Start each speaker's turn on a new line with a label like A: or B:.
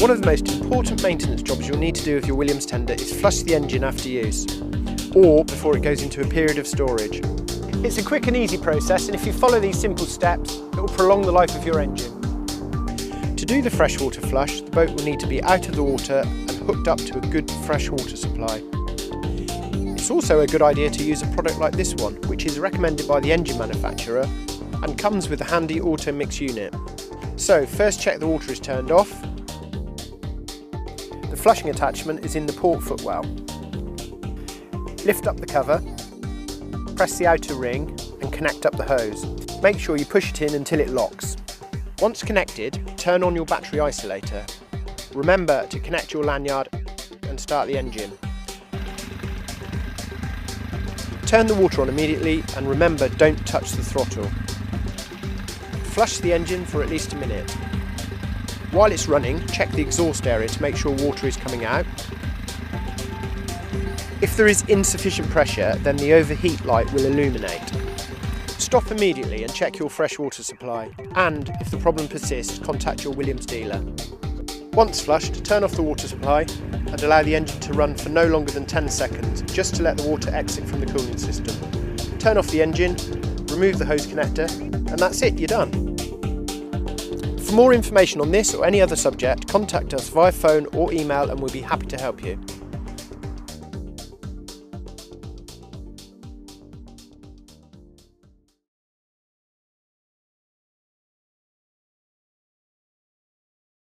A: One of the most important maintenance jobs you'll need to do with your Williams tender is flush the engine after use, or before it goes into a period of storage. It's a quick and easy process and if you follow these simple steps, it will prolong the life of your engine. To do the freshwater flush, the boat will need to be out of the water and hooked up to a good freshwater supply. It's also a good idea to use a product like this one, which is recommended by the engine manufacturer and comes with a handy auto mix unit. So first check the water is turned off the flushing attachment is in the port footwell. Lift up the cover, press the outer ring and connect up the hose. Make sure you push it in until it locks. Once connected, turn on your battery isolator. Remember to connect your lanyard and start the engine. Turn the water on immediately and remember don't touch the throttle. Flush the engine for at least a minute. While it's running, check the exhaust area to make sure water is coming out. If there is insufficient pressure, then the overheat light will illuminate. Stop immediately and check your freshwater supply, and if the problem persists, contact your Williams dealer. Once flushed, turn off the water supply and allow the engine to run for no longer than 10 seconds, just to let the water exit from the cooling system. Turn off the engine, remove the hose connector, and that's it, you're done. For more information on this or any other subject, contact us via phone or email and we'll be happy to help you.